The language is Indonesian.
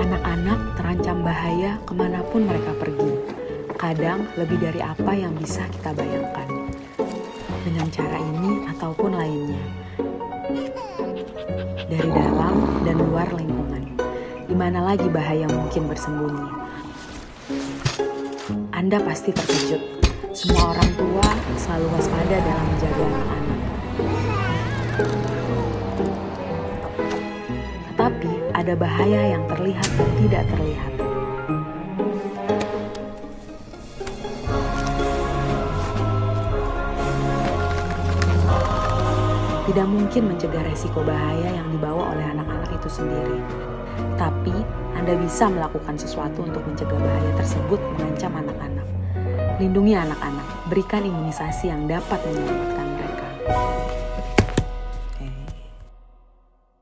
Anak-anak terancam bahaya ke mana pun mereka pergi, kadang lebih dari apa yang bisa kita bayangkan. Dengan cara ini ataupun lainnya, dari dalam dan luar lingkungan, di mana lagi bahaya mungkin bersembunyi. Anda pasti terkejut. Semua orang tua selalu waspada dalam menjaga anak-anak. Ada bahaya yang terlihat dan tidak terlihat. Tidak mungkin mencegah resiko bahaya yang dibawa oleh anak-anak itu sendiri. Tapi, Anda bisa melakukan sesuatu untuk mencegah bahaya tersebut mengancam anak-anak. Lindungi anak-anak, berikan imunisasi yang dapat menyelamatkan.